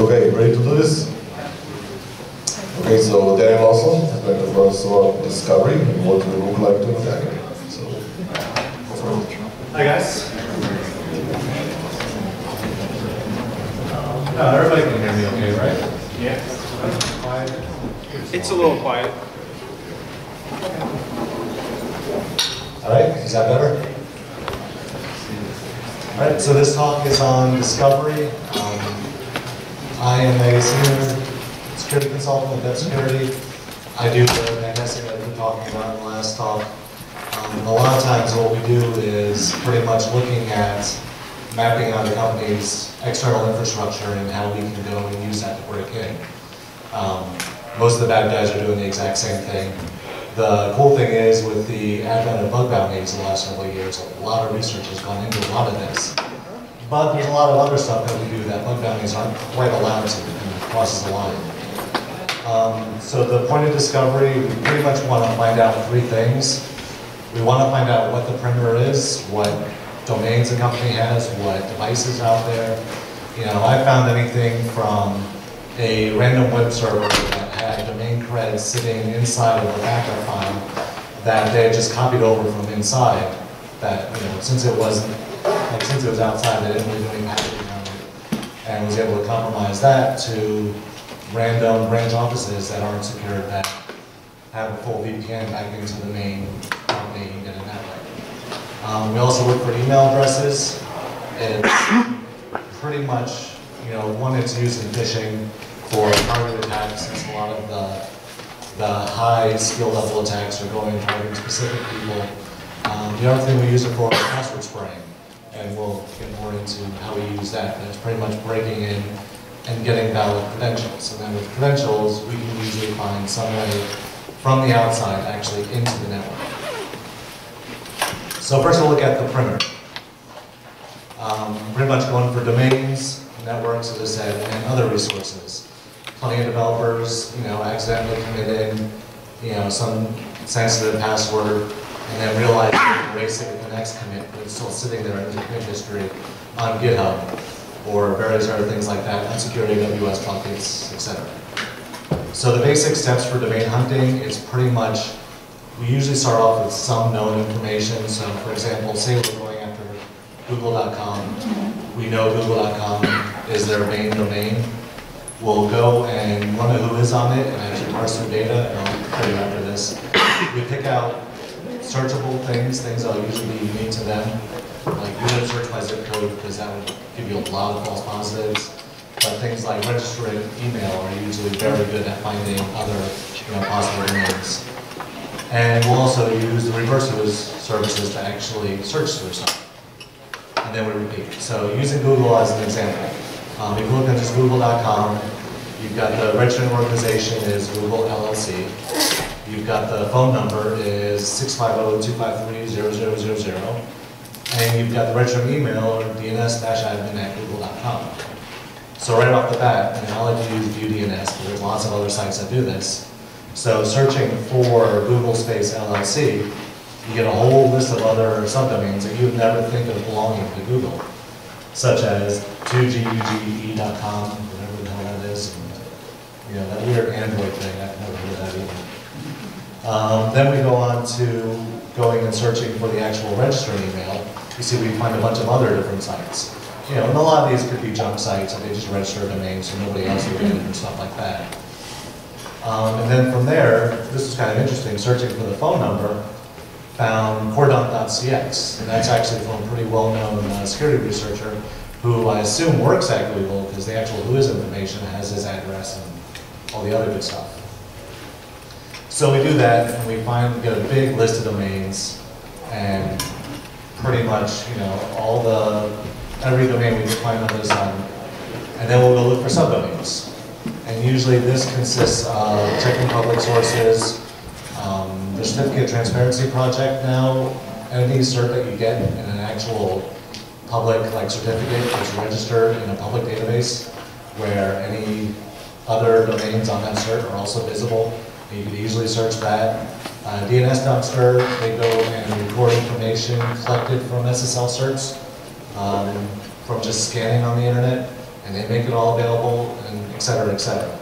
Okay, ready to do this? Okay, so Daniel Lawson is going to first about discovery and what it will look like to attack it. So, go for it. Hi guys. No, everybody can hear me okay, right? Yeah. It's a little quiet. All right, is that better? All right, so this talk is on discovery. Um, I am a senior security consultant with Security. I do the that we were talking about in the last talk. Um, a lot of times what we do is pretty much looking at mapping out the company's external infrastructure and how we can go and use that to break in. Um, most of the bad guys are doing the exact same thing. The cool thing is with the advent of bug bounties the last several years, a lot of research has gone into a lot of this. But there's a lot of other stuff that we do that bug bounties aren't quite allowed to and crosses the line. Um, so the point of discovery, we pretty much want to find out three things. We want to find out what the perimeter is, what domains the company has, what devices out there. You know, I found anything from a random web server that had domain creds sitting inside of a backup file that they had just copied over from inside. That, you know, since it wasn't, like since it was outside, they didn't really do any packaging on it. And was able to compromise that to random branch offices that aren't secured that have a full VPN back into the main company and get that way. Um, we also look for email addresses. It's pretty much, you know, one it's used in phishing for targeted attacks, since a lot of the, the high skill level attacks are going targeting specific people. Um, the other thing we use it for is password spraying, and we'll get more into how we use that. It's pretty much breaking in and getting valid credentials. And then with credentials, we can usually find some way from the outside actually into the network. So first we'll look at the perimeter. Um, pretty much going for domains, networks, as I said, and other resources. Plenty of developers, you know, accidentally commit in, you know, some sensitive password, and then realize they erase it at the next commit, but it's still sitting there in the commit history on GitHub, or various other things like that, unsecured AWS buckets, etc. So the basic steps for domain hunting is pretty much, we usually start off with some known information. So for example, say we're going after google.com. We know google.com is their main domain. We'll go and run a who is on it and actually parse their data, and I'll tell you after this. We pick out searchable things, things that will usually be unique to them, like you don't search by zip code because that would give you a lot of false positives. But things like registering email are usually very good at finding other you know, possible domains. And we'll also use the reverse services to actually search through stuff. And then we repeat. So using Google as an example. Um, if you look at just google.com, you've got the registered organization is Google LLC. You've got the phone number is 650-253-0000. And you've got the registered email dns-admin at google.com. So right off the bat, and I'll let you use View DNS, but there's lots of other sites that do this. So searching for Google space LLC, you get a whole list of other subdomains that you would never think of belonging to Google, such as 2guge.com, whatever the hell that is, and, you know, that weird Android thing, I've never heard of that either. Um, then we go on to going and searching for the actual registering email. You see we find a bunch of other different sites. You know, and a lot of these could be junk sites, and they just register a domain so nobody else will get it and stuff like that. Um, and then from there, this is kind of interesting, searching for the phone number, found cordon.cx, and that's actually from a pretty well-known uh, security researcher who I assume works at Google because the actual whois information has his address and all the other good stuff. So we do that, and we find, we get a big list of domains, and pretty much, you know, all the, every domain we find on this side, and then we'll go look for subdomains. And usually this consists of checking public sources, um, the Certificate Transparency Project now, any cert that you get in an actual public like certificate is registered in a public database where any other domains on that cert are also visible. You can easily search that. Uh, DNS Dumpster, they go and record information collected from SSL certs um, from just scanning on the internet and they make it all available, and et cetera, et cetera.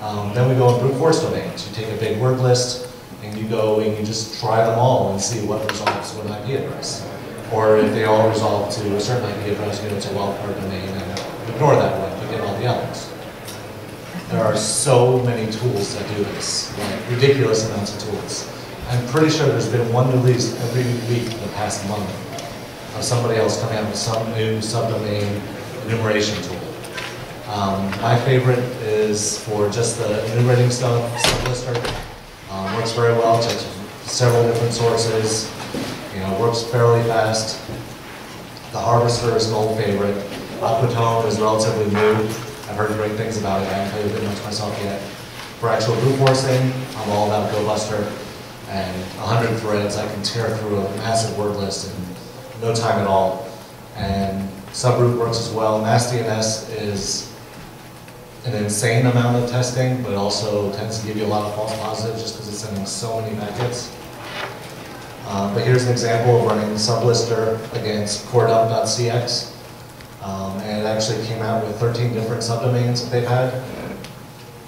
Um, then we go in brute force domains. You take a big word list, and you go and you just try them all and see what resolves to an IP address. Or if they all resolve to a certain IP address, you know, it's a well-card domain, and ignore that one, you get all the others. There are so many tools that do this, like ridiculous amounts of tools. I'm pretty sure there's been one release every week in the past month of somebody else coming out with some new subdomain enumeration tool. Um, my favorite is for just the enumerating stuff, sublister. Um, works very well, checks several different sources, you know, works fairly fast. The Harvester is an old favorite. Aquatone is relatively new. I've heard great things about it. I haven't played with it much myself yet. For actual brute forcing, I'm all about GoBuster. And 100 threads, I can tear through a massive word list in no time at all. And subroot works as well. MassDNS is an insane amount of testing, but it also tends to give you a lot of false positives just because it's sending so many packets. Uh, but here's an example of running sublister against coredump.cx. Actually came out with 13 different subdomains that they've had.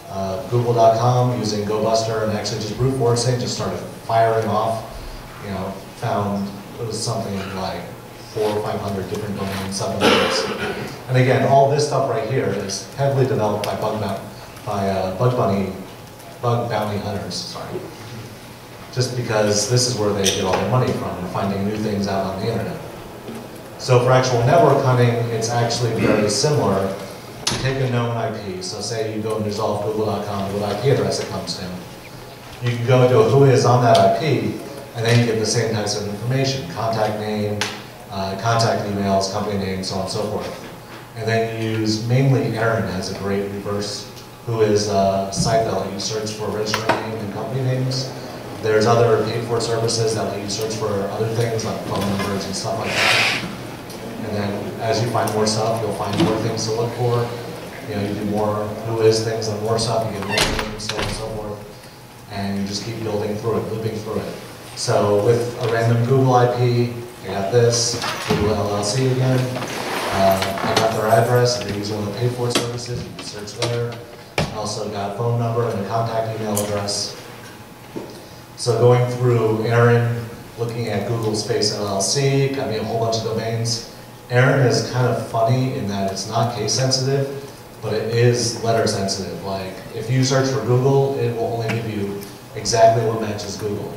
Uh, Google.com using GoBuster and actually just brute forcing, just started firing off, you know, found it was something like four or 500 different domain subdomains. And again, all this stuff right here is heavily developed by Bug, by uh, Bug Bunny, Bug Bounty Hunters, sorry. Just because this is where they get all their money from, finding new things out on the internet. So for actual network hunting, it's actually very similar. You take a known IP, so say you go and resolve google.com, what IP address it comes to. You can go into who is on that IP, and then you get the same types of information, contact name, uh, contact emails, company name, so on and so forth. And then you use, mainly Aaron has a great reverse, who is a site that let you search for registered name and company names. There's other paid for services that let you search for other things like phone numbers and stuff like that. And then as you find more stuff, you'll find more things to look for. You know, you do more who is things and more stuff, you get more names, so on and so forth. And you just keep building through it, looping through it. So with a random Google IP, I got this, Google LLC again. Uh, I got their address, if you're using the paid for services, you can search there. I Also got a phone number and a contact email address. So going through Aaron, looking at Google Space LLC, got me a whole bunch of domains. Aaron is kind of funny in that it's not case sensitive, but it is letter sensitive. Like, if you search for Google, it will only give you exactly what matches Google.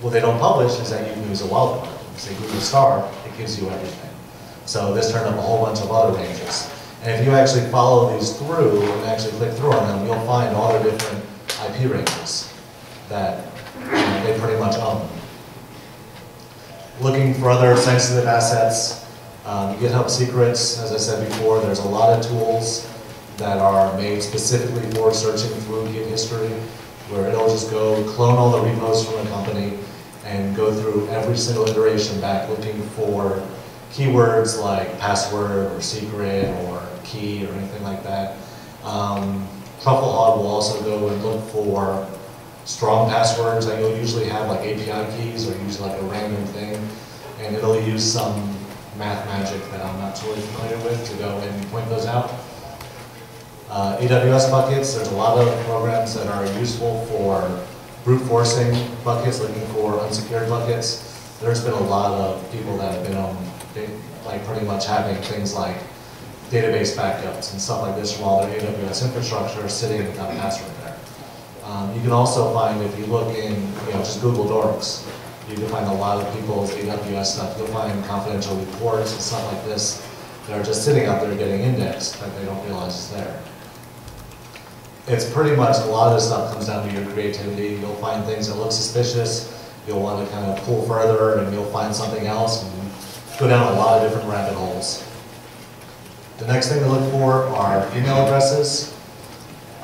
What they don't publish is that you can use a wildcard. Say Google star, it gives you everything. So this turned up a whole bunch of other ranges. And if you actually follow these through and actually click through on them, you'll find all the different IP ranges that uh, they pretty much own. Looking for other sensitive assets, um, GitHub Secrets, as I said before, there's a lot of tools that are made specifically for searching through Git history, where it'll just go clone all the repos from a company and go through every single iteration back looking for keywords like password or secret or key or anything like that. Um, Trufflehog will also go and look for strong passwords that you'll usually have like API keys or usually like a random thing. And it'll use some math magic that I'm not totally familiar with to go and point those out. Uh, AWS buckets, there's a lot of programs that are useful for brute forcing buckets, looking for unsecured buckets. There's been a lot of people that have been on, like pretty much having things like database backups and stuff like this from all their AWS infrastructure sitting without password there. Um, you can also find, if you look in, you know, just Google Dorks, you can find a lot of people's AWS stuff. You'll find confidential reports and stuff like this that are just sitting out there getting indexed that they don't realize is there. It's pretty much, a lot of this stuff comes down to your creativity. You'll find things that look suspicious. You'll want to kind of pull further and you'll find something else and go down a lot of different rabbit holes. The next thing to look for are email addresses.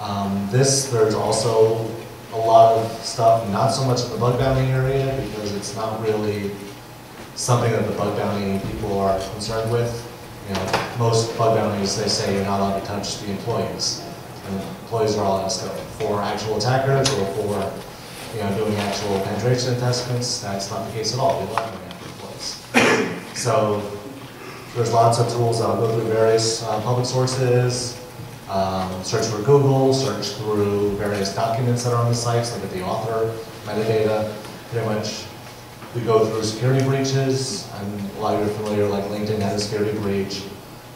Um, this, there's also a lot of stuff, not so much in the bug bounty area because it's not really something that the bug bounty people are concerned with. You know, most bug bounties, they say you're not allowed to touch the employees. And employees are all allowed to go for actual attackers or for, you know, doing actual penetration assessments. That's not the case at all. We allow them employees. So There's lots of tools that'll go through various uh, public sources, um, search for Google, search through various documents that are on the sites, look at the author, metadata, pretty much. We go through security breaches, and a lot of you are familiar, like LinkedIn had a security breach,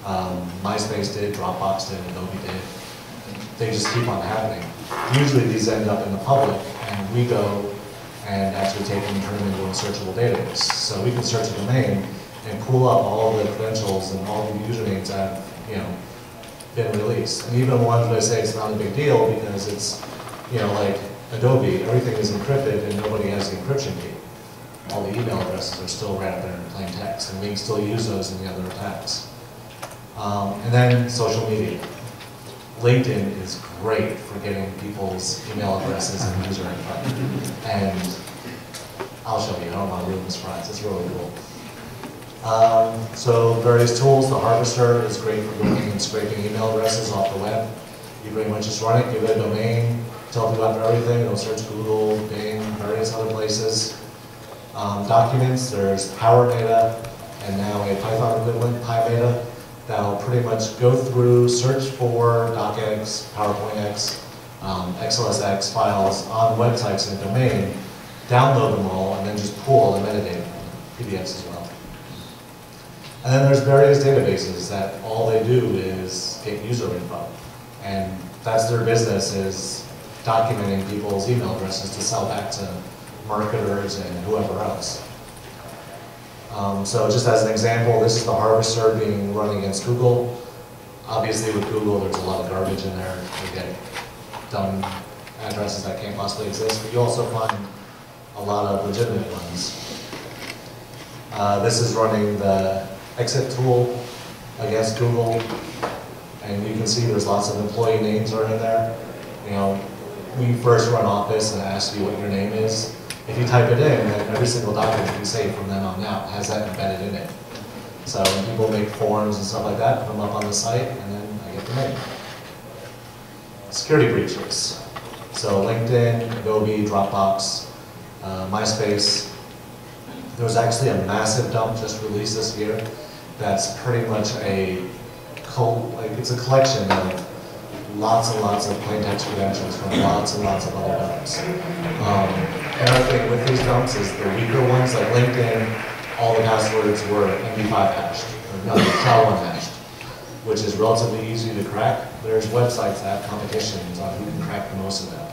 um, MySpace did, Dropbox did, Adobe did. They just keep on happening. Usually these end up in the public, and we go and actually take them and turn them into a searchable database. So we can search a domain and pull up all the credentials and all the usernames that have, you know, been released. And even ones that I say it's not a big deal because it's, you know, like Adobe, everything is encrypted and nobody has the encryption key. All the email addresses are still right there in plain text, and we can still use those in the other attacks. Um, and then social media. LinkedIn is great for getting people's email addresses and user info. And I'll show you, I don't want to ruin the surprise, it's really cool. Um, so various tools, the Harvester is great for going and scraping email addresses off the web. You pretty much just run it, give it a domain, tell people after everything, it'll search Google, Bing, various other places. Um, documents, there's Power Data, and now a Python equivalent, PyBeta, that'll pretty much go through, search for docx, PowerPointx, um, XLSX files on websites in a domain, download them all, and then just pull all the metadata, PDFs as well. And then there's various databases that all they do is get user info. And that's their business is documenting people's email addresses to sell back to marketers and whoever else. Um, so just as an example, this is the Harvester being run against Google. Obviously with Google, there's a lot of garbage in there. You get dumb addresses that can't possibly exist, but you also find a lot of legitimate ones. Uh, this is running the exit tool I guess Google, and you can see there's lots of employee names are in there. You know, we first run Office and ask you what your name is. If you type it in, then every single document you save from then on out has that embedded in it. So people make forms and stuff like that, put them up on the site, and then I get the name. Security breaches. So LinkedIn, Adobe, Dropbox, uh, MySpace. There was actually a massive dump just released this year that's pretty much a like it's a collection of lots and lots of plain text credentials from lots and lots of other dumps. Um, another thing with these dumps is the weaker ones, like LinkedIn, all the passwords were MD5 hashed, or no, SHA-1 hashed, which is relatively easy to crack. There's websites that have competitions on who can crack the most of them.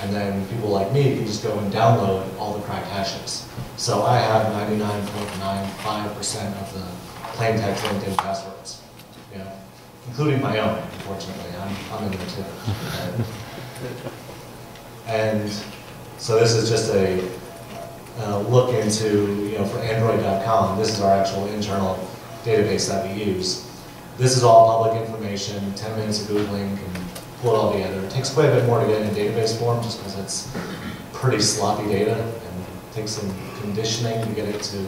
And then people like me can just go and download all the cracked hashes. So I have 99.95% of the plain text LinkedIn passwords, you know, including my own, unfortunately. I'm, I'm in there too. And so this is just a uh, look into, you know, for Android.com, this is our actual internal database that we use. This is all public information, 10 minutes of Googling can pull it all together. It takes quite a bit more to get in database form just because it's pretty sloppy data and takes some conditioning to get it to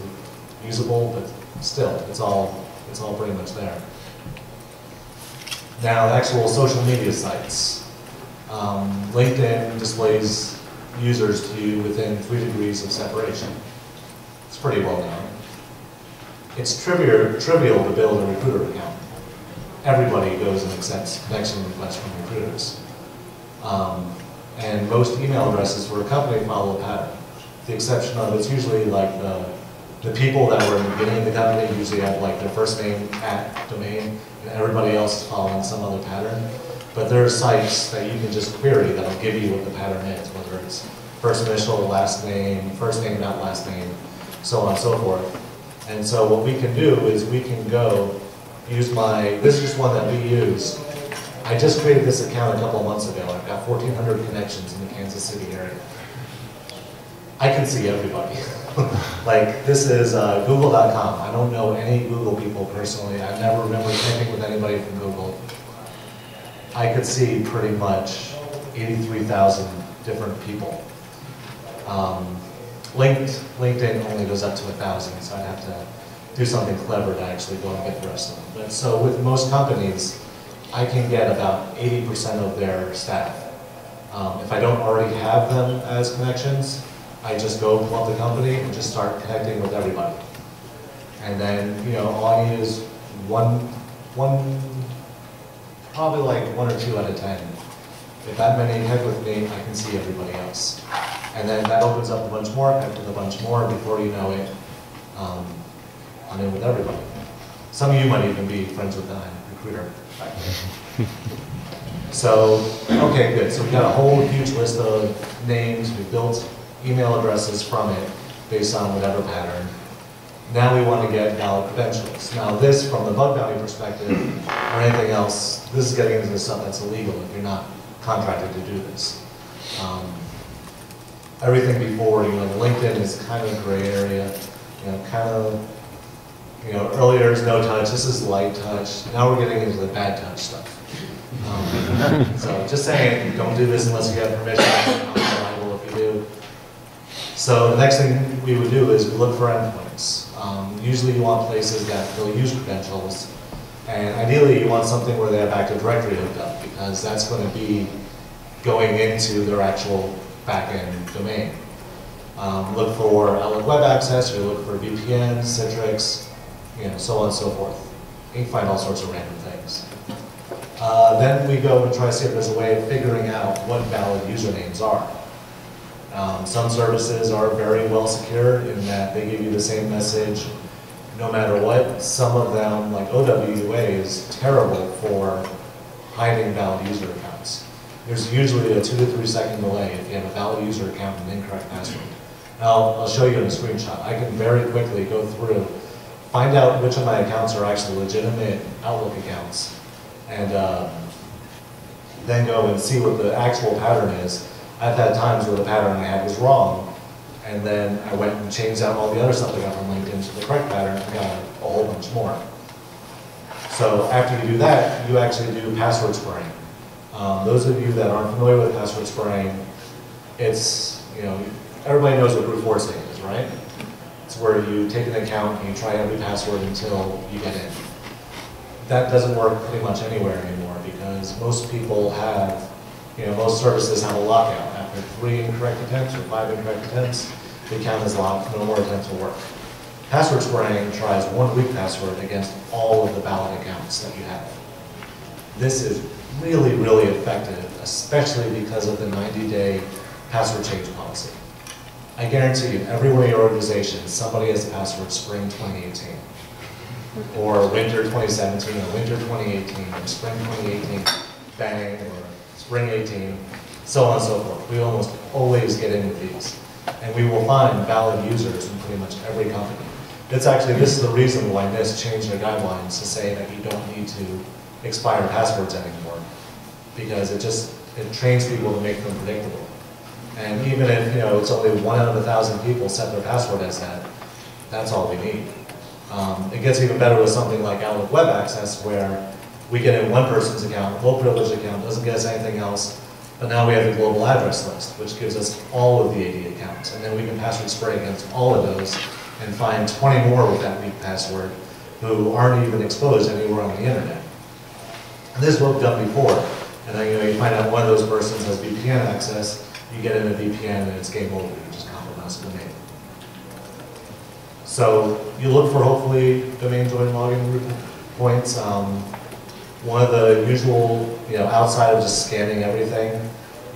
usable, but still, it's all, it's all pretty much there. Now, actual social media sites. Um, LinkedIn displays users to you within three degrees of separation. It's pretty well known. It's trivial, trivial to build a recruiter account. Everybody goes and accepts connection requests from recruiters. Um, and most email addresses for a company follow a pattern. The exception of it's usually like the, the people that were in the beginning of the company usually have like their first name at domain, and everybody else is following some other pattern. But there are sites that you can just query that'll give you what the pattern is, whether it's first initial, last name, first name, not last name, so on and so forth. And so what we can do is we can go use my, this is just one that we use. I just created this account a couple months ago. I've got 1,400 connections in the Kansas City area. I can see everybody. like, this is uh, google.com. I don't know any Google people personally. I never remember connecting with anybody from Google. I could see pretty much 83,000 different people. Um, linked, LinkedIn only goes up to 1,000, so I'd have to do something clever to actually go and get the rest of them. But so with most companies, I can get about 80% of their staff. Um, if I don't already have them as connections, I just go pull up the company and just start connecting with everybody. And then, you know, all I need is one, one, probably like one or two out of 10. If that many head with me, I can see everybody else. And then that opens up a bunch more, head with a bunch more, before you know it, um, I'm in with everybody. Some of you might even be friends with the recruiter back there. So, okay, good, so we got a whole huge list of names, we built email addresses from it based on whatever pattern. Now we want to get valid credentials. Now this, from the bug bounty perspective, or anything else, this is getting into stuff that's illegal if you're not contracted to do this. Um, Everything before, you know, LinkedIn is kind of gray area, you know, kind of, you know, earlier is no touch, this is light touch, now we're getting into the bad touch stuff. Um, So just saying, don't do this unless you have permission, I'm liable if you do. So the next thing we would do is look for endpoints. Um, Usually you want places that will use credentials, and ideally you want something where they have Active Directory hooked up, because that's going to be going into their actual backend domain. Um, Look for Outlook Web Access, you look for VPN, Citrix, you know, so on and so forth. You can find all sorts of random things. Uh, Then we go and try to see if there's a way of figuring out what valid usernames are. Um, Some services are very well secured in that they give you the same message no matter what. Some of them, like OWA, is terrible for hiding valid user accounts. There's usually a two to three second delay if you have a valid user account and incorrect password. Now, I'll show you in a screenshot. I can very quickly go through, find out which of my accounts are actually legitimate Outlook accounts, and um, then go and see what the actual pattern is. I've had times where the pattern I had was wrong, and then I went and changed out all the other stuff I got from LinkedIn to the correct pattern and got a whole bunch more. So after you do that, you actually do password spraying. Um, those of you that aren't familiar with password spraying, it's, you know, everybody knows what brute forcing is, right? It's where you take an account and you try every password until you get in. That doesn't work pretty much anywhere anymore because most people have, you know, most services have a lockout. Three incorrect attempts or five incorrect attempts, the account is locked, no more attempts will work. Password spraying tries one weak password against all of the valid accounts that you have. This is really, really effective, especially because of the 90-day password change policy. I guarantee you, everywhere your organization, somebody has a password spring 2018, or winter 2017, or winter 2018, or spring 2018, bang, or spring 18, so on and so forth. We almost always get in with these. And we will find valid users in pretty much every company. It's actually, this is the reason why NIST changed their guidelines to say that you don't need to expire passwords anymore. Because it just, it trains people to make them predictable. And even if, you know, it's only one out of a thousand people set their password as that, that's all we need. Um, it gets even better with something like Outlook Web Access, where we get in one person's account, low privilege account, doesn't get us anything else, but now we have the global address list, which gives us all of the AD accounts, and then we can password spray against all of those and find 20 more with that weak password who aren't even exposed anywhere on the internet. And this worked done before, and then you know you find out one of those persons has VPN access, you get in a VPN and it's game over, you just compromise the domain. So you look for hopefully domain join login points. Um, one of the usual, you know, outside of just scanning everything,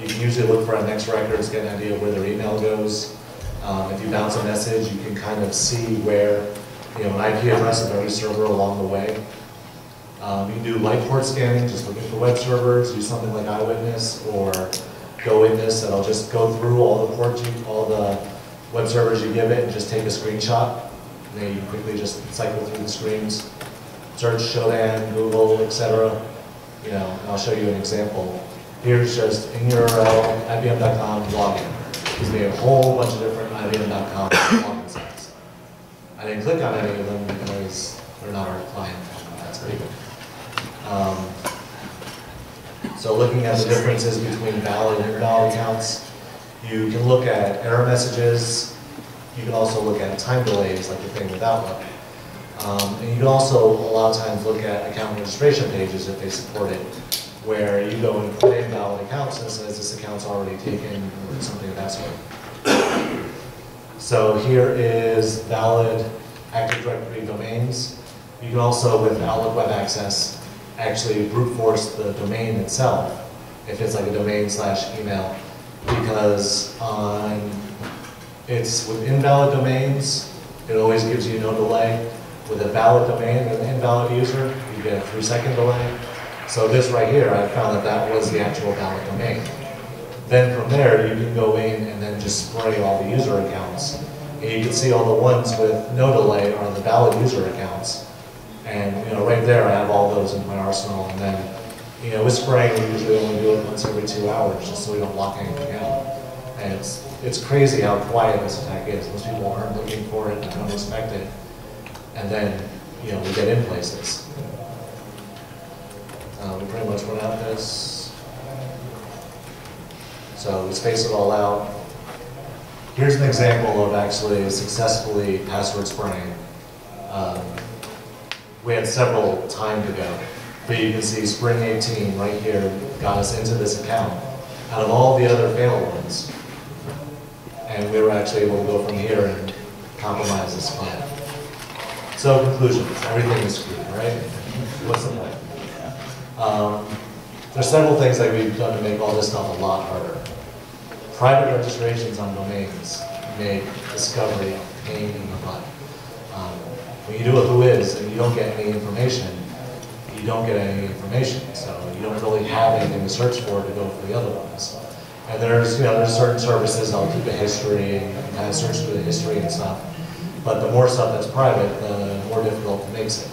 you can usually look for index records, get an idea of where their email goes. Um, if you bounce a message, you can kind of see where, you know, an IP address of every server along the way. Um, you can do light port scanning, just looking for web servers, use something like Eyewitness or GoWitness that'll just go through all the ports, you- all the web servers you give it and just take a screenshot. And then you quickly just cycle through the screens, search Shodan, Google, etc. You know, I'll show you an example. Here's just in URL, IBM.com login. Gives me a whole bunch of different IBM.com login sites. I didn't click on any of them because they're not our client. That's pretty good. Um, So looking at the differences between valid and invalid accounts, you can look at error messages. You can also look at time delays, like the thing with Outlook. Um, And you can also, a lot of times, look at account registration pages if they support it, where you go and put in valid accounts and it says this account's already taken, or something of that sort. So here is valid Active Directory domains. You can also, with Outlook Web Access, actually brute force the domain itself, if it's like a domain slash email, because on, it's with invalid domains, it always gives you no delay. With a valid domain and an invalid user, you get a three second delay. So this right here, I found that that was the actual valid domain. Then from there, you can go in and then just spray all the user accounts. And you can see all the ones with no delay are the valid user accounts. And, you know, right there, I have all those in my arsenal. And then, you know, with spraying, we usually only do it once every two hours, just so we don't lock anything out. And it's, it's crazy how quiet this attack is. Most people aren't looking for it, and don't expect it. And then, you know, we get in places. Uh, we pretty much went out this. So we space it all out. Here's an example of actually successfully password spraying. Um, we had several timed ago, but you can see Spring 18 right here got us into this account out of all the other failed ones. And we were actually able to go from here and compromise this file. So conclusions, everything is screwed, right? What's the point? Um, there's several things that we've done to make all this stuff a lot harder. Private registrations on domains make discovery pain in the butt. Um, when you do a whois and you don't get any information, you don't get any information. So you don't really have anything to search for to go for the other ones. And there's, you know, there's certain services that'll keep a history and kind of search through the history and stuff. But the more stuff that's private, the more difficult it makes it.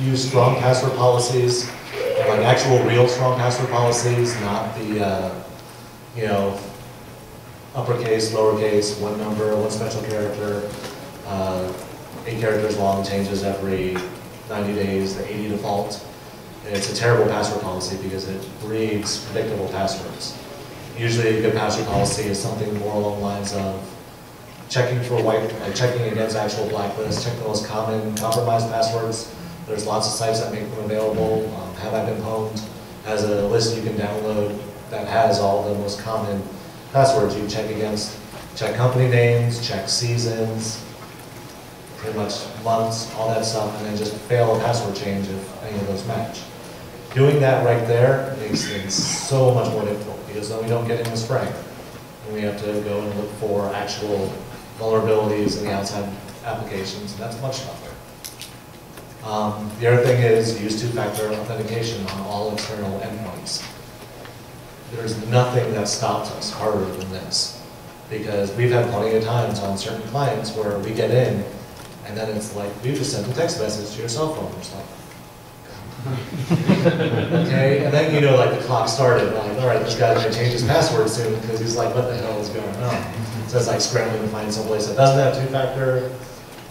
Use strong password policies, like actual real strong password policies, not the, uh, you know, uppercase, lowercase, one number, one special character, uh, eight characters long, changes every 90 days, the 80 default. It's a terrible password policy because it breeds predictable passwords. Usually a good password policy is something more along the lines of checking for white, like checking against actual blacklists, check the most common compromised passwords. There's lots of sites that make them available. Um, Have I Been Pwned has a list you can download that has all the most common passwords you check against. Check company names, check seasons, pretty much months, all that stuff, and then just fail a password change if any of those match. Doing that right there makes things so much more difficult because then we don't get into spraying. And we have to go and look for actual vulnerabilities in the outside applications, and that's much tougher. Um, the other thing is use two-factor authentication on all external endpoints. There's nothing that stops us harder than this. Because we've had plenty of times on certain clients where we get in, and then it's like, you just sent a text message to your cell phone or something. Okay, and then you know, like the clock started, like, all right, this guy's gonna change his password soon, because he's like, what the hell is going on? So it's like scrambling to find someplace that doesn't have two-factor.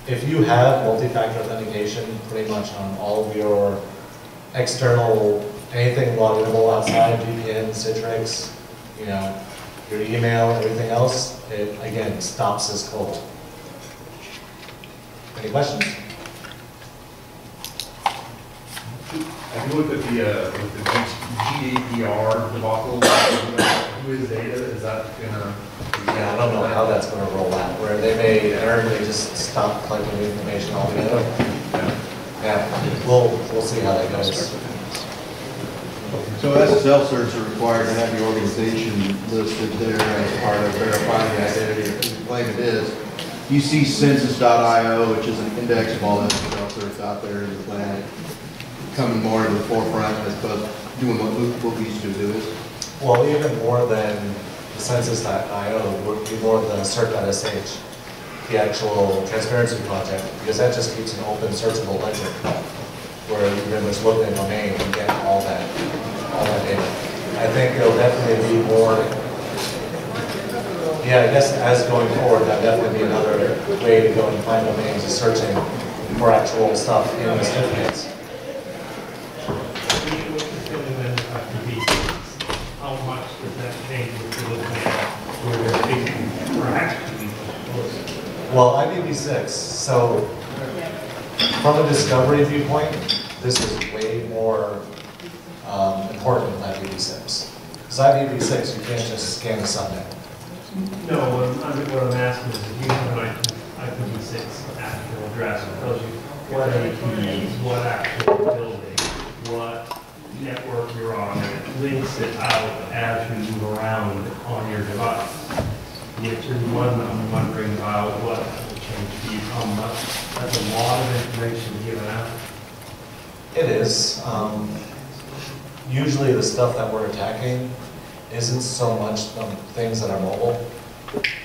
If you have multi-factor authentication pretty much on all of your external, anything loginable outside, VPN, Citrix, you know, your email, everything else, it again stops this cold. Any questions? Have you looked at the, uh, with the GDPR debacle, who is data, is that gonna? Yeah, I don't know how that's gonna roll out, where they may, apparently just stop collecting the information altogether. Yeah, we'll, we'll see how that goes. So SSL certs are required to have the organization listed there as part of verifying the identity of who you claim it is. You see census.io, which is an index of all SSL certs out there in the planet, coming more to the forefront as opposed to doing what what we used to do is. Well, even more than the census.io, would be more the cert.sh, the actual transparency project, because that just keeps an open searchable ledger where you can just look in a domain and get all that, all that data. I think it'll definitely be more, yeah, I guess as going forward, that'll definitely be another way to go and find domains, is searching for actual stuff in the certificates. How much does that change if you're looking at where we're thinking perhaps to be close? Well, IPv6, so from a discovery viewpoint, this is way more um, important than IPv6. Because IPv6, you can't just scan a subnet. No, what I'm, what I'm asking is if you have an IP IPv6 address, it tells you what APs, what actual building, what network you're on, and it links it out as you move around on your device. Which is one I'm wondering about, what will change you, how much, that's a lot of information given out. It is. Um, Usually the stuff that we're attacking isn't so much the things that are mobile,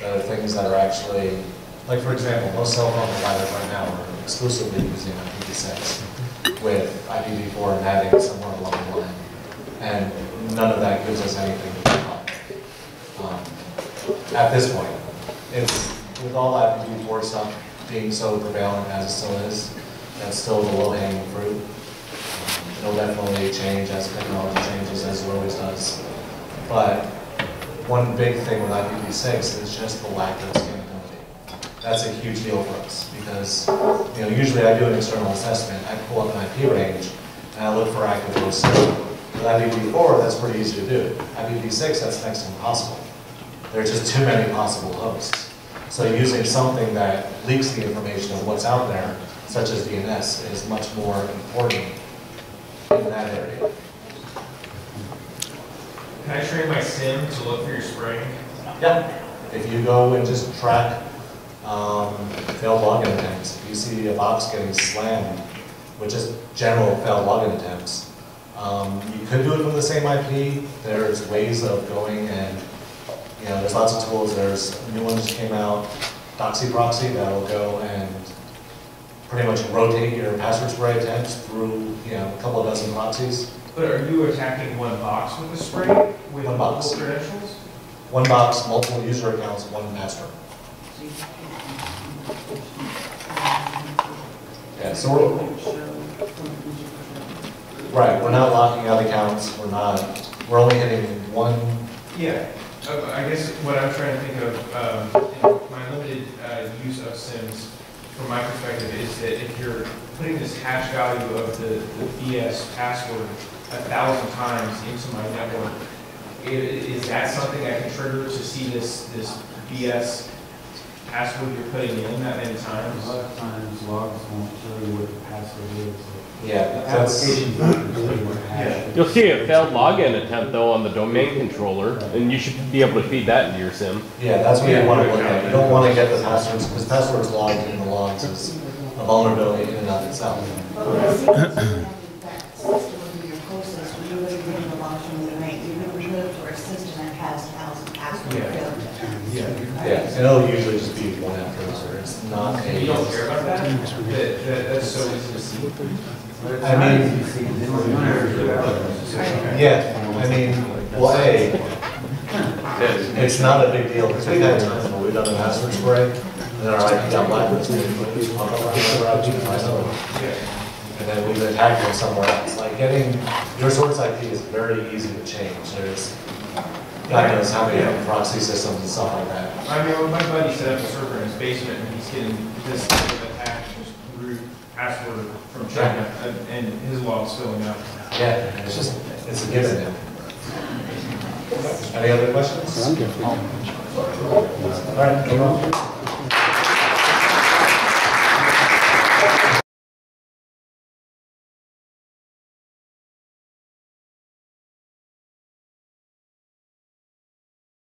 that are things that are actually, like for example, most cell phone providers right now are exclusively using IPv6 with IPv4 and adding somewhere along the line. And none of that gives us anything to talk about. Um, At this point, it's, with all IPv4 stuff being so prevalent as it still is, that's still the low hanging fruit. Um, it'll definitely change as technology changes, as it always does. But one big thing with IPv6 is just the lack of scalability. That's a huge deal for us, because, you know, usually I do an external assessment, I pull up an IP range, and I look for active hosts. With IPv4, that's pretty easy to do. IPv6, that's next to impossible. There are just too many possible hosts. So using something that leaks the information of what's out there, such as DNS, is much more important in that area. Can I train my sim to look for your spring? Yeah, if you go and just track um, failed login attempts, if you see a box getting slammed with just general failed login attempts, um, you could do it from the same IP. There's ways of going and, you know, there's lots of tools. There's new ones just came out, Doxy Proxy, that'll go and pretty much rotate your password spray attempts through, you know, a couple of dozen proxies. But are you attacking one box with the spring with One box. credentials? One box, multiple user accounts, one password. Yeah, so we're, right, we're not locking out accounts, we're not, we're only hitting one, Yeah, I guess what I'm trying to think of, um, in my limited uh, use of Sims, from my perspective, is that if you're putting this hash value of the the BS password a thousand times into my network, is that something I can trigger to see this, this BS password you're putting in that many times? A lot of times logs won't show you what the password is. Yeah, that's, application's not gonna hash. You'll see a failed login attempt though on the domain controller, and you should be able to feed that into your sim. yeah, that's what you wanna look at. You don't wanna get the passwords, because passwords logged in the logs is a vulnerability in and of itself. But when I see this, that system of your process, you really bring the launch from the rank, you really live for a system that has thousand password Yeah. Yeah, and it'll usually just be one after another, it's not You don't care about that? That, that, that's so easy. I mean, yeah, I mean, well, A, It's not a big deal, because we've had times where we've done a password spray, and then our IP got blacklisted, and we just pop up our number out, you can find out. And then we've attacked it somewhere else, like getting, your source IP is very easy to change, there's, God knows how many different proxy systems and stuff like that. I mean, my buddy set up a server in his basement and he's getting this type of attack, just root password from China, and and his log's filling up. Yeah, it's just, it's a given now. Any other questions? All right, move on.